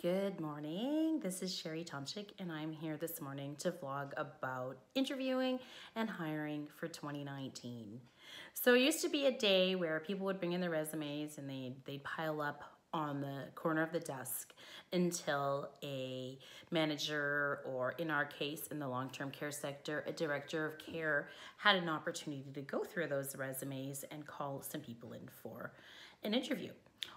Good morning. This is Sheri Tomchick, and I'm here this morning to vlog about interviewing and hiring for 2019. So it used to be a day where people would bring in their resumes and they'd, they'd pile up on the corner of the desk until a manager, or in our case, in the long term care sector, a director of care had an opportunity to go through those resumes and call some people in for an interview.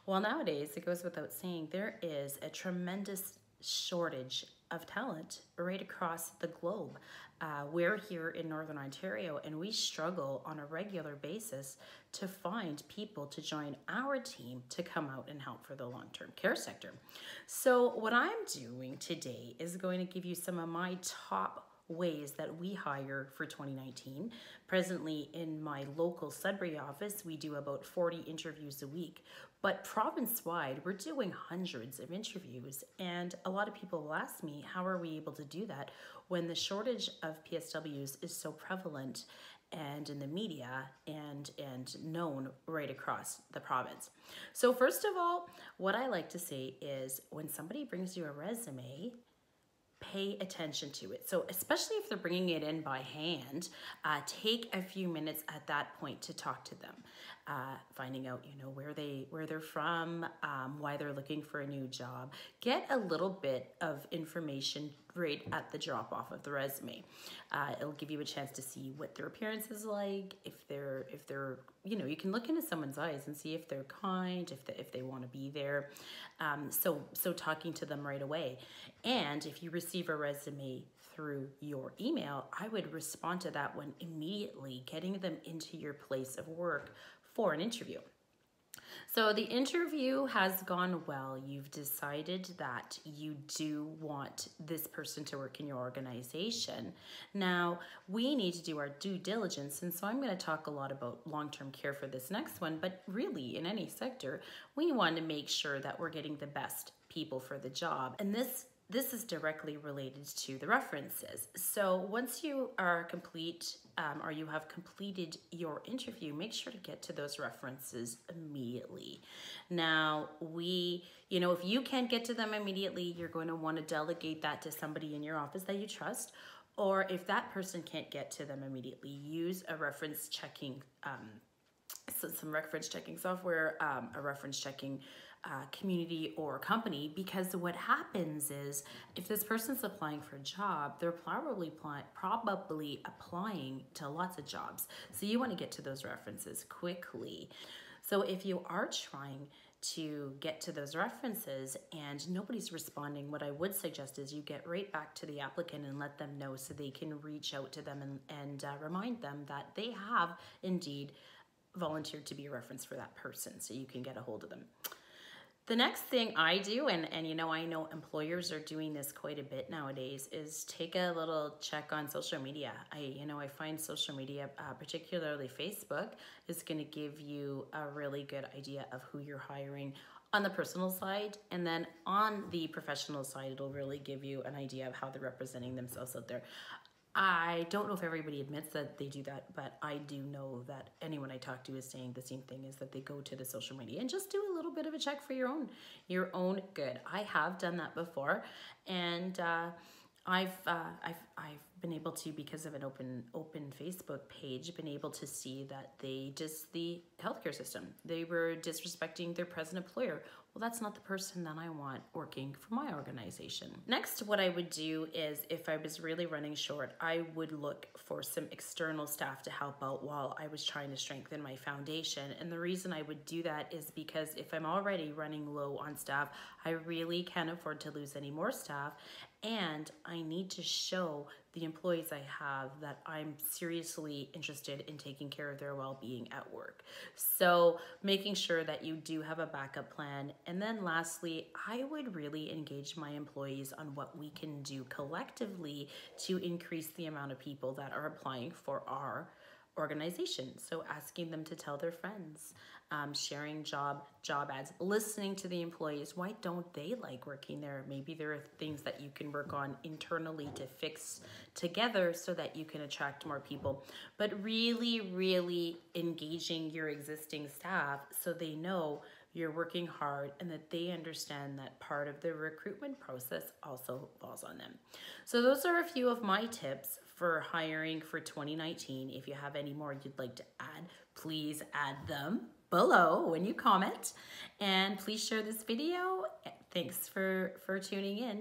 Well, nowadays, it goes without saying, there is a tremendous shortage of talent right across the globe. Uh, we're here in Northern Ontario and we struggle on a regular basis to find people to join our team to come out and help for the long term care sector. So, what I'm doing today is going to give you some of my top ways that we hire for 2019. Presently, in my local Sudbury office, we do about 40 interviews a week. But province wide, we're doing hundreds of interviews. And a lot of people will ask me, how are we able to do that when the shortage of PSWs is so prevalent and in the media and and known right across the province. So first of all, what I like to say is when somebody brings you a resume, pay attention to it. So especially if they're bringing it in by hand, uh, take a few minutes at that point to talk to them, uh, finding out you know where they where they're from, um, why they're looking for a new job. Get a little bit of information right at the drop off of the resume. Uh, it'll give you a chance to see what their appearance is like, if they're if they're you know you can look into someone's eyes and see if they're kind, if they, if they want to be there. Um, so so talking to them right away, and if you receive a resume through your email, I would respond to that one immediately, getting them into your place of work for an interview. So the interview has gone well. You've decided that you do want this person to work in your organization. Now, we need to do our due diligence, and so I'm going to talk a lot about long term care for this next one, but really in any sector, we want to make sure that we're getting the best people for the job. And this this is directly related to the references. So once you are complete um, or you have completed your interview, make sure to get to those references immediately. Now, we, you know, if you can't get to them immediately, you're going to want to delegate that to somebody in your office that you trust. Or if that person can't get to them immediately, use a reference checking, um, so some reference checking software, um, a reference checking uh, community or company because what happens is if this person's applying for a job, they're probably probably applying to lots of jobs. So you want to get to those references quickly. So if you are trying to get to those references and nobody's responding, what I would suggest is you get right back to the applicant and let them know so they can reach out to them and, and uh, remind them that they have indeed volunteered to be a reference for that person so you can get a hold of them. The next thing I do, and, and you know, I know employers are doing this quite a bit nowadays, is take a little check on social media. I, you know, I find social media, uh, particularly Facebook, is going to give you a really good idea of who you're hiring on the personal side. And then on the professional side, it'll really give you an idea of how they're representing themselves out there. I don't know if everybody admits that they do that, but I do know that anyone I talk to is saying the same thing is that they go to the social media and just do a little bit of a check for your own, your own good. I have done that before, and uh, I've, uh, I've, I've been able to, because of an open, open Facebook page, been able to see that they just the healthcare system. They were disrespecting their present employer well, that's not the person that I want working for my organization. Next, what I would do is if I was really running short, I would look for some external staff to help out while I was trying to strengthen my foundation. And the reason I would do that is because if I'm already running low on staff, I really can't afford to lose any more staff. And I need to show the employees I have that I'm seriously interested in taking care of their well-being at work. So making sure that you do have a backup plan. And then lastly, I would really engage my employees on what we can do collectively to increase the amount of people that are applying for our organization. So asking them to tell their friends, um, sharing job job ads, listening to the employees. Why don't they like working there? Maybe there are things that you can work on internally to fix together so that you can attract more people. But really, really engaging your existing staff so they know you're working hard and that they understand that part of the recruitment process also falls on them. So those are a few of my tips for hiring for 2019. If you have any more you'd like to add, please add them below when you comment and please share this video. Thanks for, for tuning in.